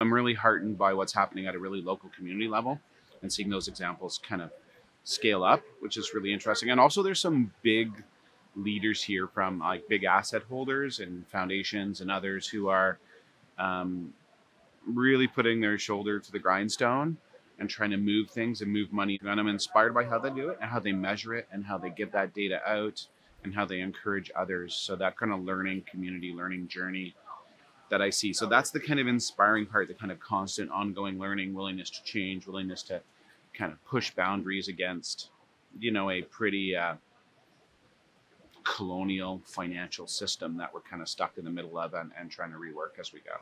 I'm really heartened by what's happening at a really local community level and seeing those examples kind of scale up, which is really interesting. And also, there's some big leaders here from like big asset holders and foundations and others who are um, really putting their shoulder to the grindstone and trying to move things and move money. And I'm inspired by how they do it and how they measure it and how they give that data out and how they encourage others. So that kind of learning community, learning journey that I see. So that's the kind of inspiring part, the kind of constant ongoing learning, willingness to change, willingness to kind of push boundaries against, you know, a pretty uh, colonial financial system that we're kind of stuck in the middle of and, and trying to rework as we go.